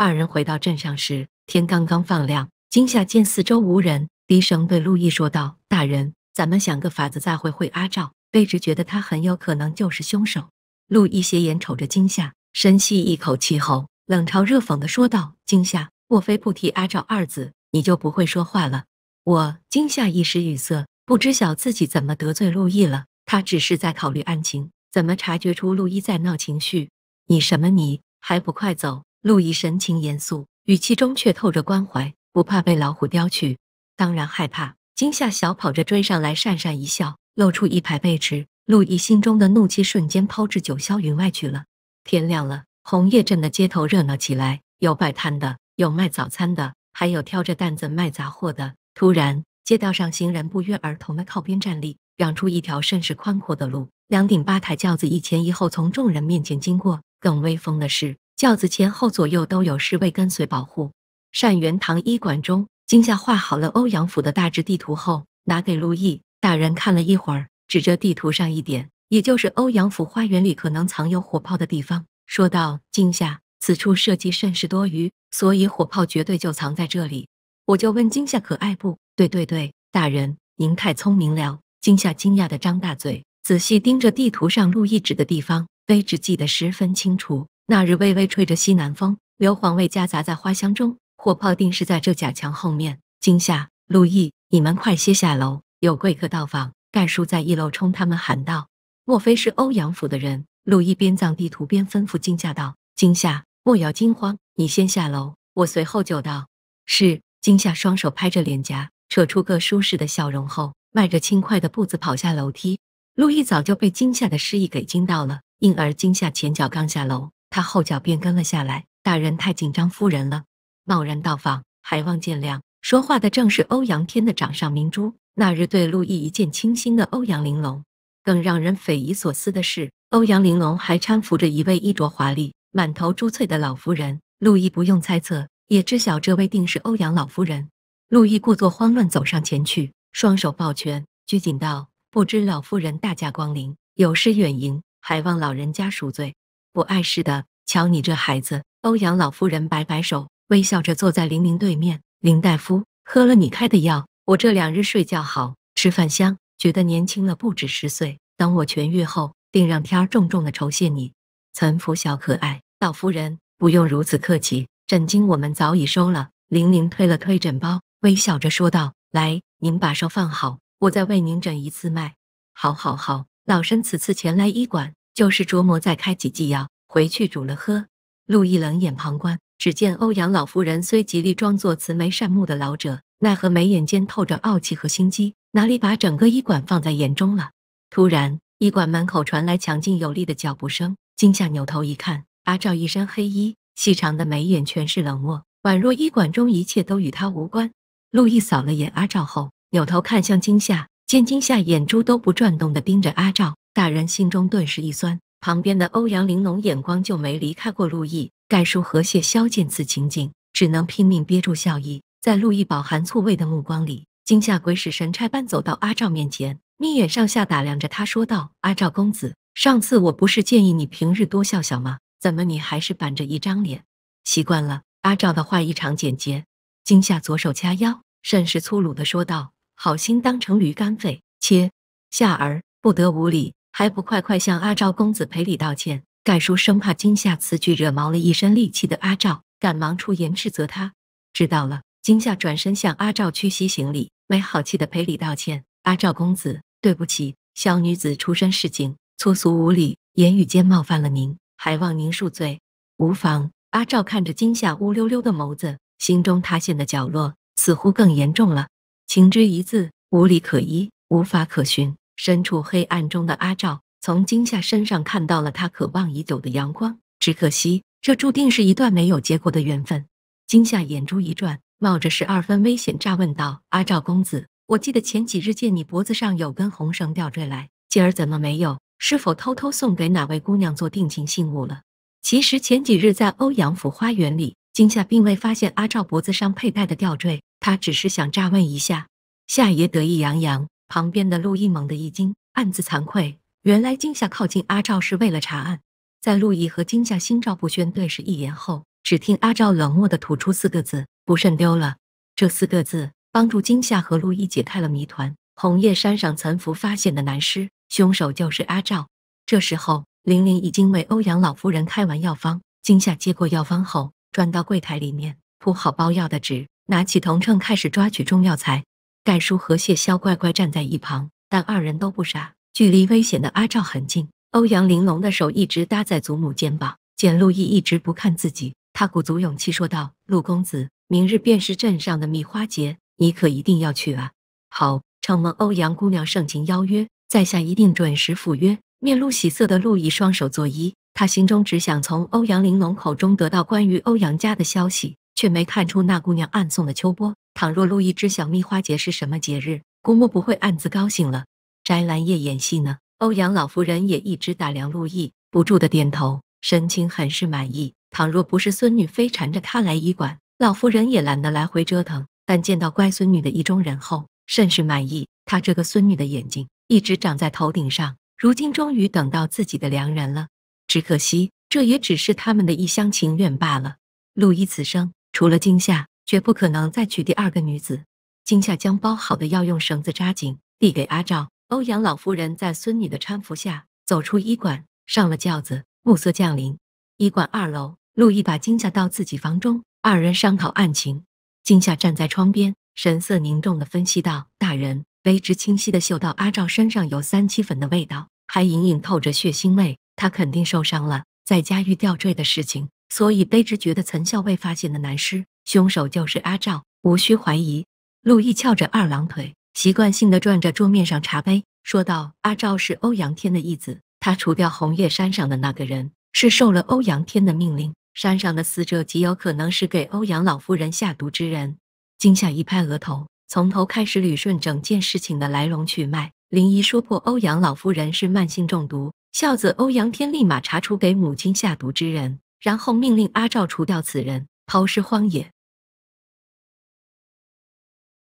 二人回到镇上时，天刚刚放亮。惊吓见四周无人，低声对陆毅说道：“大人，咱们想个法子再会会阿赵。卑职觉得他很有可能就是凶手。”陆毅斜眼瞅着惊吓，深吸一口气后，冷嘲热讽的说道：“惊吓，莫非不提阿赵二字，你就不会说话了？”我惊吓一时语塞，不知晓自己怎么得罪陆毅了。他只是在考虑案情，怎么察觉出陆毅在闹情绪？你什么你？还不快走！陆毅神情严肃，语气中却透着关怀。不怕被老虎叼去？当然害怕。惊吓小跑着追上来，讪讪一笑，露出一排背齿。陆毅心中的怒气瞬间抛至九霄云外去了。天亮了，红叶镇的街头热闹起来，有摆摊的，有卖早餐的，还有挑着担子卖杂货的。突然，街道上行人不约而同的靠边站立，让出一条甚是宽阔的路。两顶八抬轿子一前一后从众人面前经过。更威风的是，轿子前后左右都有侍卫跟随保护。善元堂医馆中，惊夏画好了欧阳府的大致地图后，拿给陆毅大人看了一会儿，指着地图上一点，也就是欧阳府花园里可能藏有火炮的地方，说道：“惊夏，此处设计甚是多余，所以火炮绝对就藏在这里。”我就问惊夏可爱不？对对对，大人您太聪明了。惊夏惊讶的张大嘴，仔细盯着地图上陆毅指的地方，卑职记得十分清楚。那日微微吹着西南风，硫磺味夹杂在花香中。火炮定是在这假墙后面。惊吓，陆毅，你们快些下楼，有贵客到访。盖叔在一楼冲他们喊道：“莫非是欧阳府的人？”陆毅边藏地图边吩咐惊吓道：“惊吓，莫要惊慌，你先下楼，我随后就到。”是。惊吓双手拍着脸颊，扯出个舒适的笑容后，迈着轻快的步子跑下楼梯。陆毅早就被惊吓的示意给惊到了，因而惊吓前脚刚下楼，他后脚便跟了下来。大人太紧张夫人了。贸然到访，还望见谅。说话的正是欧阳天的掌上明珠，那日对陆毅一见倾心的欧阳玲珑。更让人匪夷所思的是，欧阳玲珑还搀扶着一位衣着华丽、满头珠翠的老夫人。陆毅不用猜测，也知晓这位定是欧阳老夫人。陆毅故作慌乱走上前去，双手抱拳，拘谨道：“不知老夫人大驾光临，有失远迎，还望老人家赎罪。”不碍事的，瞧你这孩子。欧阳老夫人摆摆手。微笑着坐在林明对面，林大夫喝了你开的药，我这两日睡觉好，吃饭香，觉得年轻了不止十岁。等我痊愈后，定让天儿重重的酬谢你。岑福小可爱，老夫人不用如此客气，诊金我们早已收了。林明推了推诊包，微笑着说道：“来，您把手放好，我再为您诊一次脉。好，好，好，老身此次前来医馆，就是琢磨再开几剂药，回去煮了喝。”陆毅冷眼旁观。只见欧阳老夫人虽极力装作慈眉善目的老者，奈何眉眼间透着傲气和心机，哪里把整个医馆放在眼中了？突然，医馆门口传来强劲有力的脚步声。惊吓扭头一看，阿赵一身黑衣，细长的眉眼全是冷漠，宛若医馆中一切都与他无关。陆毅扫了眼阿赵后，扭头看向惊吓，见惊吓眼珠都不转动的盯着阿赵，大人心中顿时一酸。旁边的欧阳玲珑眼光就没离开过陆毅。盖叔和谢萧见此情景，只能拼命憋住笑意。在陆毅饱含醋味的目光里，惊吓鬼使神差般走到阿赵面前，眯眼上下打量着他，说道：“阿赵公子，上次我不是建议你平日多笑笑吗？怎么你还是板着一张脸？习惯了。”阿赵的话异常简洁。惊吓左手掐腰，甚是粗鲁的说道：“好心当成驴肝肺，切！夏儿不得无礼，还不快快向阿赵公子赔礼道歉！”盖叔生怕惊吓此举惹毛了一身戾气的阿赵，赶忙出言斥责他。知道了，惊吓转身向阿赵屈膝行礼，没好气的赔礼道歉：“阿赵公子，对不起，小女子出身市井，粗俗无礼，言语间冒犯了您，还望您恕罪。”无妨。阿赵看着惊吓乌溜溜的眸子，心中塌陷的角落似乎更严重了。情之一字，无理可依，无法可循。身处黑暗中的阿赵。从惊夏身上看到了他渴望已久的阳光，只可惜这注定是一段没有结果的缘分。惊夏眼珠一转，冒着十二分危险，诈问道：“阿赵公子，我记得前几日见你脖子上有根红绳吊坠来，今儿怎么没有？是否偷偷送给哪位姑娘做定情信物了？”其实前几日在欧阳府花园里，惊夏并未发现阿赵脖子上佩戴的吊坠，他只是想诈问一下。夏爷得意洋洋，旁边的陆毅猛地一惊，暗自惭愧。原来惊夏靠近阿赵是为了查案，在陆毅和惊夏心照不宣对视一眼后，只听阿赵冷漠的吐出四个字：“不慎丢了。”这四个字帮助惊吓和陆毅解开了谜团。红叶山上岑福发现的男尸，凶手就是阿赵。这时候，玲玲已经为欧阳老夫人开完药方。惊吓接过药方后，转到柜台里面铺好包药的纸，拿起铜秤开始抓取中药材。盖叔和谢霄乖乖站在一旁，但二人都不傻。距离危险的阿赵很近，欧阳玲珑的手一直搭在祖母肩膀，见陆毅一直不看自己，他鼓足勇气说道：“陆公子，明日便是镇上的蜜花节，你可一定要去啊！”好。承蒙欧阳姑娘盛情邀约，在下一定准时赴约。面露喜色的陆毅双手作揖，他心中只想从欧阳玲珑口中得到关于欧阳家的消息，却没看出那姑娘暗送的秋波。倘若陆毅知晓蜜花节是什么节日，估摸不会暗自高兴了。摘兰叶演戏呢？欧阳老夫人也一直打量陆毅，不住的点头，神情很是满意。倘若不是孙女非缠着他来医馆，老夫人也懒得来回折腾。但见到乖孙女的意中人后，甚是满意，他这个孙女的眼睛一直长在头顶上，如今终于等到自己的良人了。只可惜，这也只是他们的一厢情愿罢了。陆毅此生除了惊吓，绝不可能再娶第二个女子。金夏将包好的药用绳子扎紧，递给阿赵。欧阳老夫人在孙女的搀扶下走出医馆，上了轿子，暮色降临。医馆二楼，陆毅把惊夏到自己房中，二人商讨案情。金夏站在窗边。神色凝重的分析道：“大人，卑职清晰的嗅到阿赵身上有三七粉的味道，还隐隐透着血腥味。他肯定受伤了，再加遇吊坠的事情，所以卑职觉得岑校尉发现的男尸凶手就是阿赵，无需怀疑。”陆毅翘着二郎腿，习惯性的转着桌面上茶杯，说道：“阿赵是欧阳天的义子，他除掉红叶山上的那个人，是受了欧阳天的命令。山上的死者极有可能是给欧阳老夫人下毒之人。”惊吓一拍额头，从头开始捋顺整件事情的来龙去脉。林姨说破欧阳老夫人是慢性中毒，孝子欧阳天立马查出给母亲下毒之人，然后命令阿赵除掉此人，抛尸荒野。